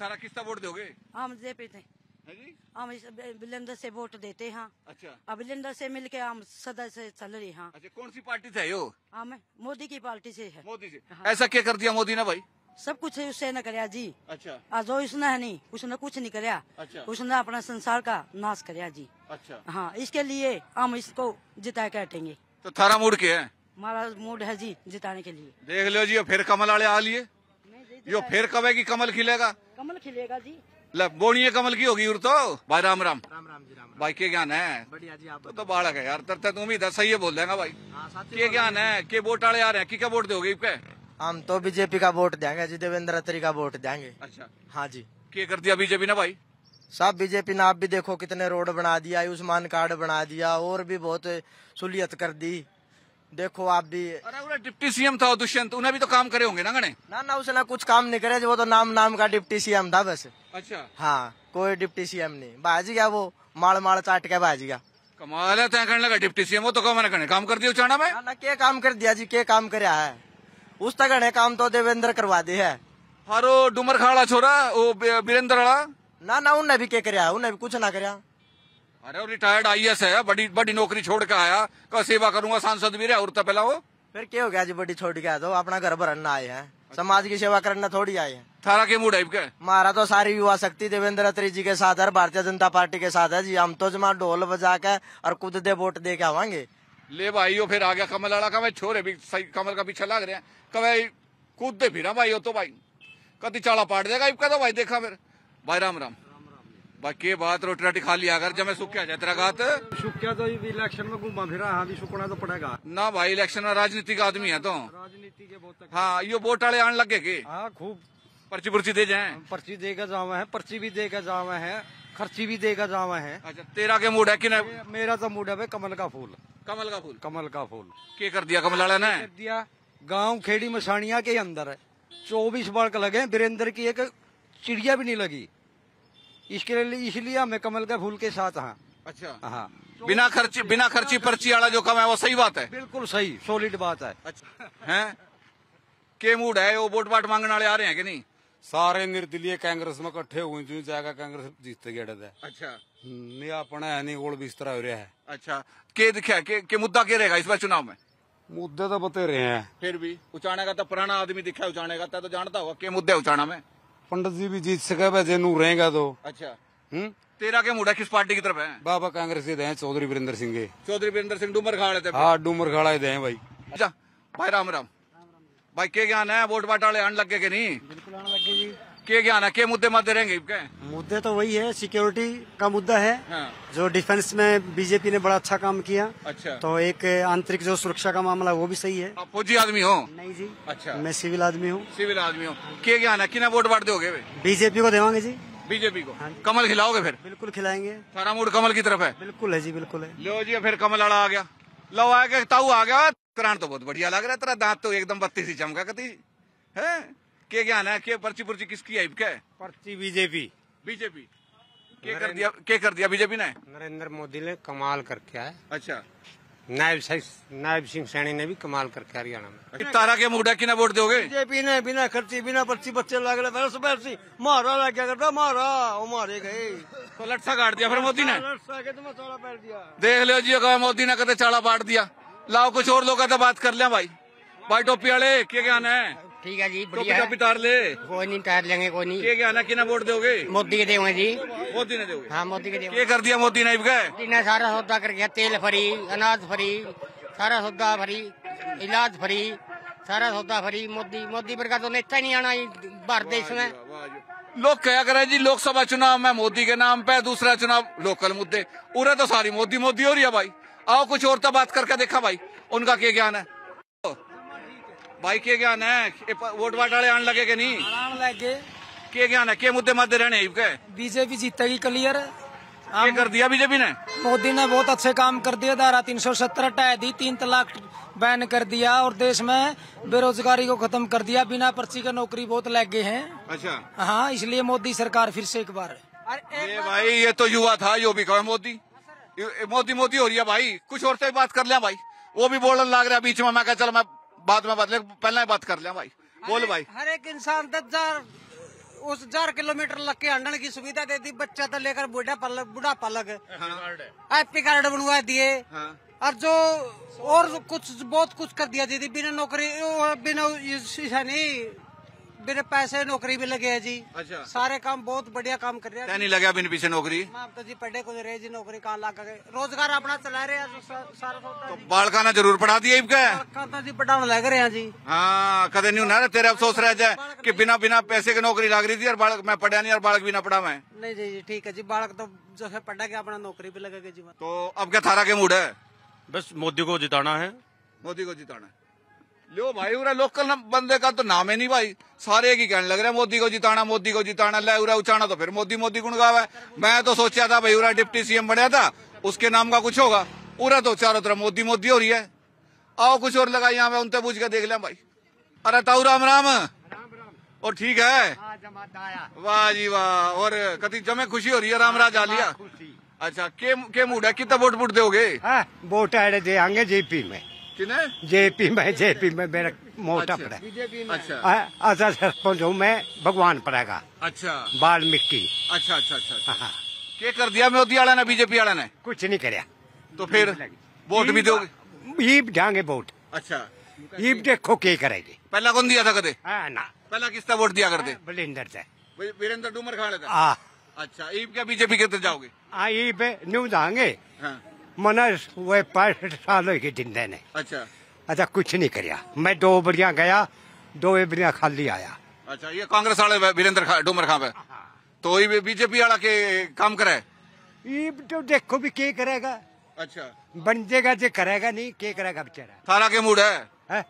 थारा किसका वोट दोगे? हम जे पे थे। है जी? हम इस बिलेंदर से वोट देते हैं। अच्छा। अब बिलेंदर से मिलके हम सदस्य चल रहे हैं। अच्छा कौन सी पार्टी से है यो? हम मोदी की पार्टी से है। मोदी से। ऐसा क्या कर दिया मोदी ने भाई? सब कुछ उससे न करया जी। अच्छा। आ जो उसने है नहीं उसने कुछ नहीं करया। अच्छा। उसने अपना संसार का नाश करया जी। अच्छा। हाँ इसके लिए हम इसको जिता के हटेंगे। तो थारा मूड क्या है? हमारा मूड है जी जिताने के लिए। देख लो जी फिर कमल वाले आ लिए। यो फिर कब कि कमल खिलेगा? कमल खिलेगा जी। ले बोनिए कमल की होगी उर तो भाई राम राम। राम राम जी राम भाई के ज्ञान है? बढ़िया जी आप तो, तो बालक है यार तरते तुम ही दस सही बोल देगा भाई। हाँ के ज्ञान है? के वोट वाले आ रहे हैं? की क्या वोट दोगे क्या हम तो बीजेपी का वोट देंगे जी देवेंद्र अत्री का वोट देंगे। अच्छा। हाँ जी। के कर दिया बीजेपी ने भाई? सब बीजेपी ने आप भी देखो कितने रोड बना दिया आयुष्मान कार्ड बना दिया और भी बहुत सहूलियत कर दी। देखो आप भी। अरे वो डिप्टी सीएम था दुष्यंत। उन्हें भी तो काम करे होंगे ना गणे? ना ना उसने कुछ काम नहीं करे वो तो नाम नाम का डिप्टी सीएम था बस। अच्छा। हाँ कोई डिप्टी सीएम नहीं। बाजी गया वो माड़ माड़ चाट के बाजी गया। कमाल है तय करने लगा डिप्टी सीएम वो तो कम करने काम कर दिया उचाना में ना ना के काम कर दिया जी के काम करया है? उस तक ने काम तो देवेंद्र करवा दे है। हारो डुमर खाड़ा छोरा वो बीरेंद्र वाला? ना ना उन्हें भी के करया उन्हें भी कुछ ना करया अरे वो रिटायर्ड आईएएस है बड़ी बड़ी नौकरी छोड़ के आया का सेवा करूँगा सांसद भी रहा और तो पहला वो? फिर क्या हो गया जी बड़ी छोड़ गया तो? अपना घर भरना आए हैं। अच्छा। समाज की सेवा करना थोड़ी आए हैं। थारा के मूड है हमारा तो सारी युवा शक्ति देवेंद्र अत्री जी के साथ है भारतीय जनता पार्टी के साथ है जी। हम तो जमा ढोल बजा के और खुद दे वोट दे के आवांगे। ले भाई यो फिर आ गया कमल वाला का भाई छोरे भी सही कमल का पीछे लग रहे हैं। कभी कूद दे फिर भाई यो तो भाई। कति चाला पाट देगा इबका तो भाई देखा फिर। भाई राम राम। भाई के बात रोटी राटी खा लिया अगर जब मैं सुक्या जाए तेरा गात सुक्या तो इलेक्शन में घूमा फिरा हाँ भी सुकना तो पड़ेगा। ना भाई इलेक्शन में राजनीति का आदमी है तो। राजनीति के बहुत हाँ यो वोट वाले आने लगे के? हाँ खूब। पर्ची पुर्ची दे जाए। पर्ची देकर जावा है पर्ची भी देकर जावा है खर्ची भी देगा जावा है। अच्छा तेरा के मूड है कि नहीं? मेरा तो मूड है भाई कमल का फूल। कमल का फूल? कमल का फूल। के कर दिया कमल वाला ने? कर दिया। गाँव खेड़ी मसानिया के अंदर है। चौबीस बड़क लगे वीरेंद्र की एक चिड़िया भी नहीं लगी। इसके लिए इसलिए हमें कमल के फूल के साथ हाँ। अच्छा। हाँ। बिना खर्ची बिना खर्ची पर्ची वाला जो कम है वो सही बात है। बिल्कुल सही सॉलिड बात है। अच्छा। है? के मूड है? वो वोट वाट मांगने वाले आ रहे हैं कि नहीं? सारे निर्दलीय कांग्रेस में इकट्ठे हुए जो जाएगा कांग्रेस जीतते गया है अच्छा। नहीं अपना है नहीं गोल बिस्तरा हो रहा है। अच्छा। के दिखा के, के मुद्दा के रहेगा इस बार चुनाव में? मुद्दे तो बते रहे हैं। फिर भी उचाने का तो पुराना आदमी दिखा है उचाने का तो जानता होगा। के मुद्दे उचाना में? पंडित जी भी जीत सके वैसे नू रहेगा तो। अच्छा। हम्म तेरा के मुड़ा किस पार्टी की तरफ़ है? बाबा कांग्रेस के दें चौधरी वीरेंद्र सिंह के। चौधरी वीरेंद्र सिंह डूमर खाड़े थे। हाँ डूमर खाड़ा ही दें भाई। अच्छा भाई राम राम। भाई के ज्ञान है? वोट वाट वाले आने लगे के नहीं? बिल्कुल आने लगे जी। के क्या है के मुद्दे मध्य रहेंगे के? मुद्दे तो वही है सिक्योरिटी का मुद्दा है हाँ। जो डिफेंस में बीजेपी ने बड़ा अच्छा काम किया। अच्छा। तो एक आंतरिक जो सुरक्षा का मामला वो भी सही है। आप फौजी आदमी हो? नहीं जी अच्छा। मैं सिविल आदमी हूँ। सिविल आदमी हूँ। के है किना वोट बांट दोगे बीजेपी को देवांगे जी। बीजेपी को? हाँ। कमल खिलाओगे फिर? बिल्कुल खिलाएँगे। सारा मूड कमल की तरफ़ है। बिल्कुल है जी बिल्कुल है। लो जी फिर कमल वाला आ गया। लो आ गया ताऊ आ गया। करान तो बहुत बढ़िया लग रहा है तेरा दांत तो एकदम बत्ती सी चमका कती है? के क्या है? के पर्ची पुर्ची किसकी है? क्या पर्ची बीजेपी। बीजेपी। के कर दिया के कर दिया? बीजेपी ने? नरेंद्र मोदी ने कमाल करके आए अच्छा। नायब सिंह नायब सिंह सैनी ने भी कमाल करके हरियाणा में। तारा के मुडा कि ना वोट दोगे? बीजेपी ने बिना खर्ची बिना पर्ची बच्चे लग रहे थे सुबह से मारा गया करता मारा वो मारे गए। तो लटसा काट दिया फिर मोदी ने? के तो मसाला पैर दिया। देख लो जी कहा मोदी ने कहते चाड़ा पाट दिया। लाओ कुछ और लोग बात कर लिया भाई। भाई टोपी वाले के ज्ञान है? ठीक है जी टोपी टोपी तार ले। कोई नहीं टायर लेंगे कोई नहीं। के ज्ञान है कि वोट दोगे? मोदी के देंगे जी। मोदी ने दोगे? हाँ मोदी के देंगे। के कर दिया मोदी ने गए मोदी ने सारा सौदा कर गया तेल फ्री अनाज फ्री सारा सौदा फ्री इलाज फ्री सारा सौदा फ्री मोदी मोदी पर का तो नेता ही नहीं आना भारत देश में। लोग क्या करे जी लोकसभा चुनाव में मोदी के नाम पे दूसरा चुनाव लोकल मुद्दे। उरे तो सारी मोदी मोदी हो रही है भाई। आओ कुछ और तो बात करके देखा भाई उनका क्या ज्ञान है? भाई के ज्ञान है वोट वाट वाले आने लगे कि नहीं आराम लगे। के ज्ञान है के मुद्दे मध्य रहने के बीजेपी जीतेगी क्लियर। ये कर दिया बीजेपी ने? मोदी ने बहुत अच्छे काम कर दिए धारा तीन सौ सत्तर हटा दी तीन तलाक बैन कर दिया और देश में बेरोजगारी को खत्म कर दिया। बिना पर्ची के नौकरी बहुत लग गए हैं। अच्छा। हाँ इसलिए मोदी सरकार फिर से एक बार। ये भाई ये तो युवा था यो भी कहे मोदी? मोदी मोदी हो रही है भाई। कुछ और से बात कर लिया भाई। वो भी बोलने लग रहा है बीच में। मैं कहा चल मैं बाद में बदले पहले बात कर लिया भाई। बोल भाई। हर एक इंसान दस हज़ार उस हज़ार किलोमीटर लग के हंडन की सुविधा दे दी बच्चा तो लेकर बूढ़ा पलक बुढ़ापा लग एपी कार्ड बनवा दिए। हाँ। और जो और कुछ बहुत कुछ कर दिया दीदी बिना नौकरी बिना नहीं। बिना पैसे नौकरी भी लगे है जी अच्छा। सारे काम बहुत बढ़िया काम कर रहे क्या हैं नहीं लगा बिन पीछे नौकरी तो जी पढ़े को रहे जी नौकरी कहाँ लगा गए रोज़गार अपना चला रहे जी बालकाना ज़रूर पढ़ा इनका तो जी पढ़ाने लग रहे हैं जी हाँ कदे नहीं होना तेरे अफसोस रह जाए कि बिना बिना पैसे की नौकरी लग रही थी और बालक मैं पढ़ा नहीं और बालक भी ना पढ़ा मैं नहीं जी जी ठीक है जी बालक तो जो है पढ़ा के अपना नौकरी भी लगेगी जी तो अब क्या थारा के मूड है बस मोदी को जिताना है मोदी को जिताना है। लो भाई उरा लोकल न- बंदे का तो नाम है नहीं भाई। सारे एक ही कहने लग रहे हैं मोदी को जिताना मोदी को जिताना ले उरा उचाना तो फिर मोदी मोदी गुण गावा? मैं तो सोचा था भाई उरा डिप्टी सीएम बनया था उसके नाम का कुछ होगा। उरा तो चारों तरफ़ मोदी मोदी हो रही है। आओ कुछ और लगा यहाँ पे उनसे पूछ के देख लिया भाई। अरे ताऊ राम राम। और ठीक है? वाह जी वाह। और कति जमे खुशी हो रही है राम राज आ लिया अच्छा के के मूड है? कितना वोट वोट दोगे? हाँ, वोट ऐड देंगे जेपी में। जेपी में जेपी में मेरा मोटा अच्छा। पड़ा। अच्छा। हाँ, अच्छा सरपंच हूँ मैं भगवान पड़ेगा। अच्छा। वाल्मीकि। अच्छा अच्छा अच्छा अच्छा। हाँ, के कर दिया मोदी वाला ने बीजेपी वाला ने? कुछ नहीं करया। तो फिर वोट भी दोगे? ईब जाएँगे वोट। अच्छा। ईब देखो क्या करेगी। पहला कौन दिया था कदे? हाँ ना। पहला किसका वोट दिया करते बलिंदर से। वीरेंद्र डूमर खा लेता अच्छा ईब क्या बीजेपी के जाओगे? हाँ ईब न्यू जाएँगे हाँ। मना वो पाँच साल हो गए जिंदे ने। अच्छा। अच्छा कुछ नहीं करया। मैं दो बरिया गया दो बरिया खाली आया। अच्छा ये कांग्रेस वाले वीरेंद्र खा, डूमर खां पे? तो ये बीजेपी वाला के काम करे? ईब तो देखो भी क्या करेगा। अच्छा। बन जाएगा जो करेगा नहीं क्या करेगा बेचारा? थारा के मूड है? है?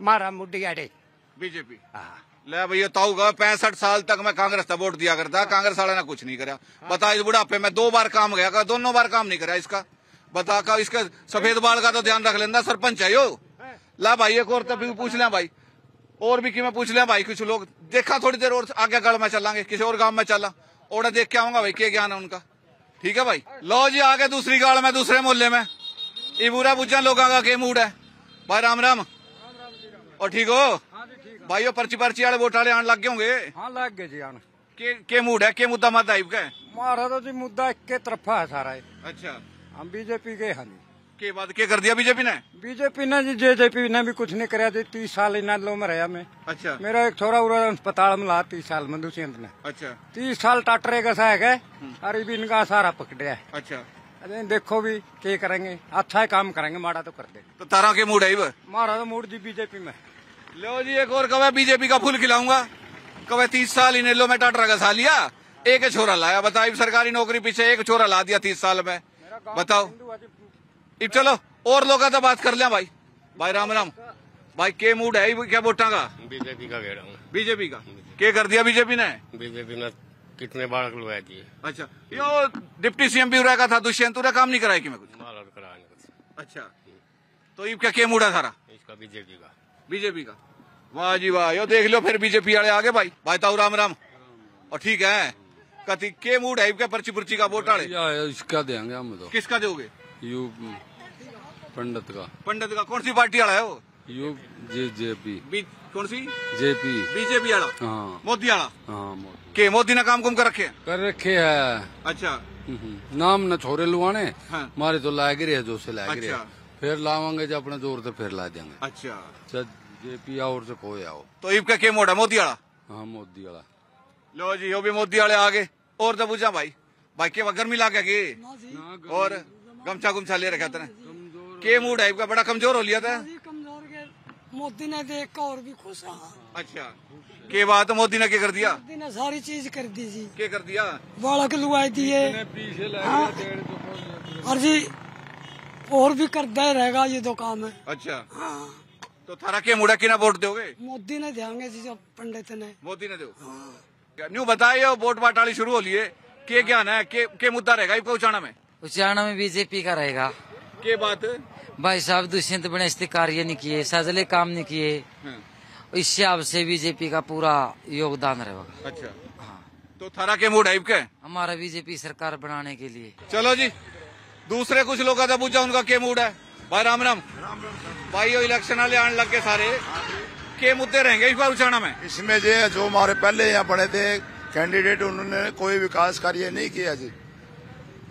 मारा मुड्डी आड़े। बीजेपी। हाँ। ले भैया ताऊ का पैंसठ साल तक मैं कांग्रेस का वोट दिया करता कांग्रेस वाले ने कुछ नहीं करा बता इस बुढ़ापे में दो बार काम गया दोनों बार काम नहीं करा इसका? बता का इसका सफ़ेद बाल का तो ध्यान रख लेना सरपंच है यो। ला भाई एक और तब भी पूछ लें भाई। और भी कि मैं पूछ लें भाई कुछ लोग। देखा थोड़ी देर और आगे गढ़ में चलांगे किसी और गाँव में चला। और देख के आऊँगा भाई क्या ज्ञान है उनका। ठीक है भाई? लो जी आगे दूसरी गाड़ में दूसरे मोहल्ले में। ये बुरा बुझा लोगों का के मूड है? भाई राम राम। और ठीक हो? भाई वो पर्ची पर्ची वाले वोट वाले आने लग गए होंगे? हाँ लग गए जी आन। के के मूड है? के मुद्दा मत आइब का? मारा तो जी मुद्दा एक के तरफा है सारा अच्छा। हम बीजेपी के हाँ के बाद के कर दिया बीजेपी ने? बीजेपी ने जी जेजेपी ने भी कुछ नहीं कराया जी तीस साल इन लो में रहा मैं। अच्छा। मेरा एक छोरा उरा अस्पताल में ला तीस साल में दुष्यंत ने। अच्छा। तीस साल टाटरे का सा है अरे भी इनका सारा पकड़िया है। अच्छा। अरे देखो भी क्या करेंगे? अच्छा ही काम करेंगे माड़ा तो कर देंगे। तो तारा के मूड है मारा तो मूड जी बीजेपी में लो जी एक और कवे बीजेपी का फूल खिलाऊँगा। कवे तीस साल इन लो में टाटरा का सा लिया एक छोरा लाया। इब सरकारी नौकरी पीछे एक छोरा ला दिया तीस साल में। बताओ। इब चलो और लोग तो बात कर लिया भाई। भाई राम राम। भाई के मूड है क्या वोटा का? बीजेपी का घेरा हूँ। बीजेपी का? के कर दिया बीजेपी ने? बीजेपी ने कितने बार लुआ दिए अच्छा यो डिप्टी सीएम भी रहा था दुष्यंत उरा काम नहीं कराया कि मैं कुछ? कुछ। अच्छा तो इब क्या के मूड है सारा? इसका बीजेपी का। बीजेपी का। वाह जी वाह यो देख लो फिर बीजेपी वाले आगे भाई। भाई ताऊ राम राम। और ठीक है। कति के मूड है? क्या पर्ची पुर्ची का वोट वाले इसका देंगे हम तो। किसका दोगे? यू पंडित का। पंडित का। कौन सी पार्टी वाला है वो? यू जे जे पी कौन सी? जेपी। बीजेपी वाला। हाँ। मोदी वाला? हाँ मोदी। के मोदी ने काम कुम कर रखे कर रखे है। अच्छा। हम्म, नाम न छोरे लुआने। हाँ। मारे तो लाग रहे जो से लाग रहे अच्छा। फिर लावांगे जब अपने ज़ोर से फिर ला देंगे। अच्छा। जेपी और से कोई आओ। तो इब का के मोड है? मोदी वाला? हाँ मोदी वाला। लो जी यो भी मोदी वाले आगे। और तो पूछा भाई भाई के गर्मी ला के? और गमछा गुमछा ले रखा था के मूड है? बड़ा कमज़ोर हो लिया था। मोदी ने देख और भी खुश रहा। अच्छा। के बाद मोदी ने क्या कर दिया? मोदी ने सारी चीज़ कर दी जी। क्या कर दिया? बालक लुआई दिए हाँ। और जी और भी करता ही रहेगा ये तो काम है। अच्छा। हाँ। तो थारा के मूड है किना वोट दोगे? मोदी ने देंगे जी जो पंडित ने। मोदी ने दो। न्यू बताइए वोट बाटाली शुरू हो लिए। के ज्ञान है? के के मुद्दा रहेगा? पहुंचाना में? उचाना में बीजेपी का रहेगा। के बात? भाई साहब दुष्यंत ने कार्य नहीं किए सजले काम नहीं किए। हाँ, इस हिसाब से बीजेपी का पूरा योगदान रहेगा। अच्छा। हाँ। तो थारा के मूड है के? हमारा बीजेपी सरकार बनाने के लिए। चलो जी। दूसरे कुछ लोग का पूछा उनका के मूड है? भाई राम राम। भाई इलेक्शन वाले आने लग गए सारे। के मुद्दे रहेंगे इस बार उचाना में? इसमें जो है, जो हमारे पहले यहाँ बने थे कैंडिडेट उन्होंने कोई विकास कार्य नहीं किया जी।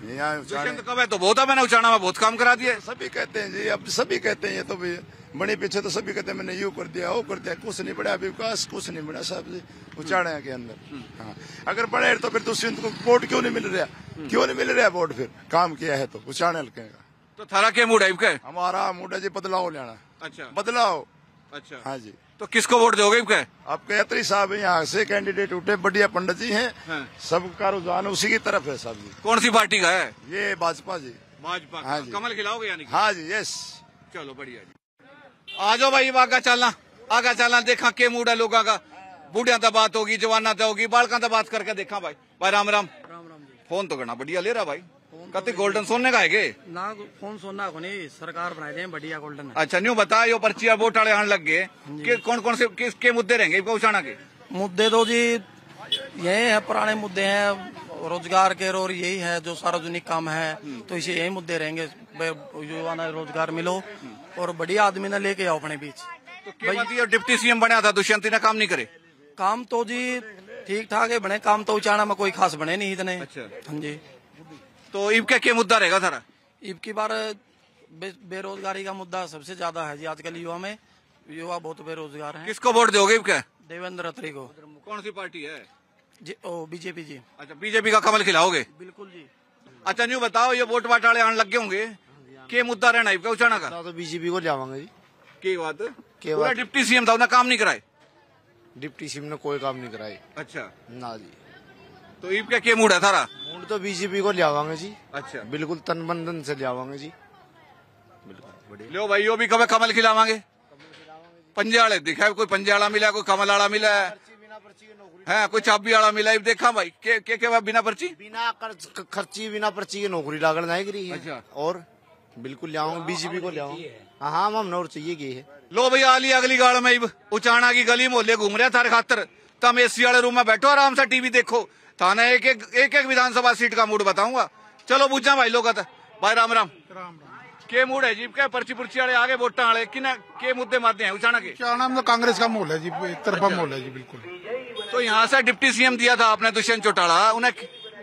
यहाँ कब है? तो बहुत है मैंने उचाना में बहुत काम करा दिए। सभी कहते हैं जी अब सभी कहते हैं ये तो भी बड़े पीछे तो सभी कहते हैं मैंने यू कर दिया वो कर दिया कुछ नहीं बढ़ा अभी विकास कुछ नहीं बढ़ा साहब जी के अंदर। हाँ। अगर बढ़े तो फिर दुष्यंत को वोट क्यों नहीं मिल रहा? क्यों नहीं मिल रहा वोट फिर? काम किया है तो उचाड़े हल्के का तो थारा के मूड है हमारा मूड है जी बदलाव लेना। अच्छा। बदलाव। अच्छा। हाँ जी। तो किसको वोट दोगे के अब कहत्री साहब यहाँ से कैंडिडेट उठे बढ़िया पंडित जी हैं। हाँ। सबका रुझान उसी की तरफ़ है साहब जी। कौन सी पार्टी का है? ये भाजपा जी। भाजपा हाँ जी। कमल खिलाओगे यानी हाँ जी यस चलो बढ़िया जी। आ जाओ भाई आगा चलना आगा चलना देखा के मूड है लोगों का। बूढ़िया तो बात होगी जवाना तो होगी बालका तो बात करके देखा भाई। भाई राम राम। राम राम फ़ोन तो करना बढ़िया ले रहा भाई। कति गोल्डन सोने का है के? ना फ़ोन सुनना को नहीं सरकार बनाई दे बढ़िया गोल्डन अच्छा न्यू बता यो पर्चिया वोट वाले आने लग गए। कि कौन कौन से किस के मुद्दे रहेंगे के? मुद्दे तो जी यही है पुराने मुद्दे हैं रोज़गार के और यही है जो सार्वजनिक काम है तो इसे यही मुद्दे रहेंगे युवा रोज़गार मिलो और बढ़िया आदमी ने लेके आओ अपने बीच। तो डिप्टी सीएम बना था दुष्यंत ने काम नहीं करे? काम तो जी ठीक ठाक है बने काम तो उचाना में कोई खास बने नहीं इतने। अच्छा। हाँ जी। तो इब क्या के मुद्दा रहेगा सारा? ईब की बार बे, बेरोजगारी का मुद्दा सबसे ज़्यादा है जी आजकल युवा में। युवा बहुत बेरोजगार है। किसको वोट दोगे इब क्या देवेंद्र अत्री को। कौन सी पार्टी है? जी ओ बीजेपी जी। अच्छा बीजेपी का कमल खिलाओगे? बिल्कुल जी। अच्छा न्यू बताओ ये वोट वाट वाले आने लग गए होंगे। के मुद्दा रहना इब का उचाना का? तो बीजेपी को जावांगे जी। की बात के बात? डिप्टी सीएम था उन्हें काम नहीं कराए? डिप्टी सीएम ने कोई काम नहीं कराई अच्छा। ना जी। तो इब क्या मूड है थारा मूड तो बीजेपी को लियावांगे जी। अच्छा। बिल्कुल तन बंधन से लियावांगे जी। बिल्कुल लो भाई यो भी कभी कमल खिलावांगे? पंजे दिखा कोई पंजे वाला मिला कोई कमल वाला मिला है? है कोई चाबी वाला मिला है? देखा भाई के के, के बिना पर्ची? बिना खर्च- खर्ची बिना पर्ची की नौकरी लागण नहीं करी है। अच्छा। और बिल्कुल लियाऊँगे बीजेपी को लियाऊँगे हाँ। हाँ हम और चाहिए की है। लो भैया आली अगली गाड़ में इब उचाना की गली मोहल्ले घूम रहे थारे खातर। तम एसी वाले रूम में बैठो आराम से टीवी देखो। थाने एक एक एक एक विधानसभा सीट का मूड बताऊँगा। चलो पूछा भाई लोग भाई राम राम। राम के मूड है? जी क्या पर्ची पुर्ची वाले आगे वोटा वाले। किन के मुद्दे मारते हैं? उचाना के? चाणा में तो कांग्रेस का माहौल है जी एक तरफा माहौल है जी बिल्कुल। तो यहाँ से डिप्टी सीएम दिया था आपने दुष्यंत चौटाला। उन्हें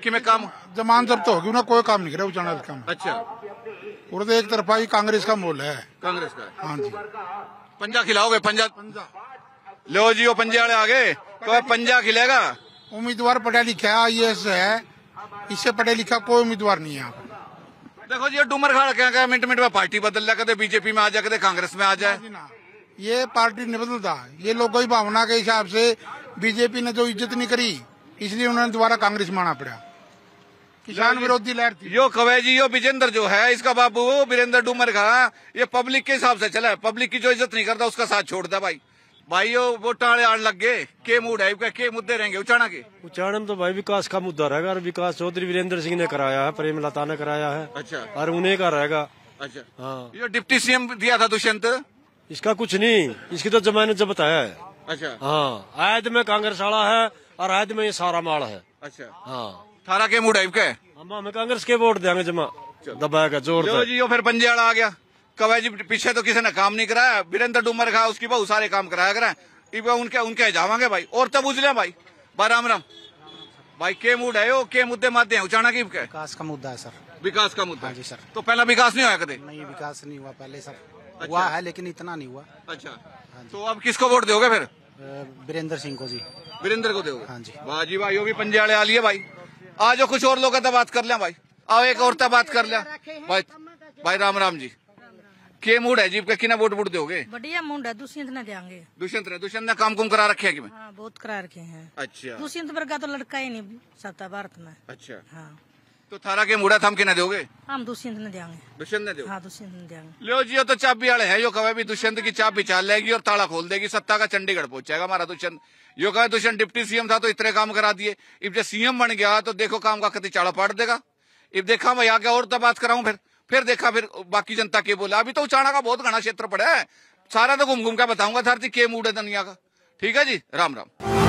कि मैं काम? जमान जब्त होगी उन्हें कोई काम नहीं करा उचाणा का काम। अच्छा। और तो एक तरफा ही कांग्रेस का माहौल है। कांग्रेस का हाँ। जी। पंजा खिलाओगे? पंजा लो जी वो पंजे वाले आगे तो पंजा खिलेगा? उम्मीदवार पढ़ा लिखा आई है। इससे पढ़े लिखा कोई उम्मीदवार नहीं है। यहाँ पर देखो जी ये डूमर खड़ा क्या क्या मिनट मिनट में पार्टी बदल रहा कदे बीजेपी में आ जाए कदे कांग्रेस में आ जाए। ये पार्टी नहीं बदलता। ये लोगों की भावना के हिसाब से बीजेपी ने जो इज़्ज़त नहीं करी इसलिए उन्होंने दोबारा कांग्रेस में आना पड़ा। किसान विरोधी लहर थी। यो कवे जी यो विजेंद्र जो है इसका बाबू वीरेंद्र डूमर का ये पब्लिक के हिसाब से चला है। पब्लिक की जो इज़्ज़त नहीं करता उसका साथ छोड़ दे भाई। भाई यो वोटा वाले आने लग गए। के मूड है? के मुद्दे रहेंगे? उचाना के? उच्चारण में तो भाई विकास का मुद्दा रहेगा और विकास चौधरी वीरेंद्र सिंह ने कराया है प्रेमलता ने कराया है अच्छा। और उन्हें का रहेगा। अच्छा। हाँ। यो डिप्टी सीएम दिया था दुष्यंत? इसका कुछ नहीं इसकी तो जमानत जब्त है। अच्छा। हाँ आयद में कांग्रेस वाला है और आयद में ये सारा माल है। अच्छा। हाँ। थारा के मूड है इनका हम हमें कांग्रेस के वोट देंगे जमा। दबाएगा ज़ोर जी यो फिर पंजे वाला आ गया। कवे जी पीछे तो किसी ने काम नहीं कराया। वीरेंद्र डूमर का उसकी बहुत सारे काम कराया करा। इब उनके उनके जावांगे भाई। और तब उजले भाई। बा राम राम। भाई के मूड है के मुद्दे माते हैं? उचाना की विकास का मुद्दा है सर। विकास का मुद्दा हाँ जी सर। तो पहला विकास नहीं होया कदे नहीं विकास नहीं हुआ पहले सर। हुआ है लेकिन इतना नहीं हुआ। अच्छा। तो अब किसको वोट दोगे फिर? वीरेंद्र सिंह को जी। वीरेंद्र को दोगे? हाँ जी। वाह जी भाई वो भी पंजे वाले आ लिए भाई। आ जाओ कुछ और लोग तो बात कर लिया भाई। आओ एक और तो बात कर लिया भाई भाई राम राम जी। के मूड है? जीप का किना वोट वोट दोगे? बढ़िया मुंड है दुष्यंत ने देंगे। दुष्यंत ने दुष्यंत ने काम कुम करा रखे है कि मैं? हाँ बहुत करा रखे हैं। अच्छा। दुष्यंत वर्ग का तो लड़का ही नहीं सत्ता भारत में। अच्छा। हाँ। तो थारा के मुड़ा थम के ना दोगे? हम दुष्यंत ने देंगे। दुष्यंत ने दो हाँ दुष्यंत ने देंगे। लो जी तो चाबी वाले है यो कहे भी दुष्यंत की चाबी चाल लेगी और ताला खोल देगी सत्ता का चंडीगढ़ पहुंचेगा हमारा दुष्यंत यो कहे दुष्यंत डिप्टी सीएम था तो इतने काम करा दिए। अब जब सीएम बन गया तो देखो काम का कति चाड़ा पाट देगा। अब देखा मैं आगे और तो बात कराऊं फिर? फिर देखा, फिर बाकी जनता के बोला, अभी तो उचाणा का बहुत घना क्षेत्र पड़ा है। सारा तो घूम घूम के बताऊँगा, धरती के मूड है दुनिया का। ठीक है जी? राम राम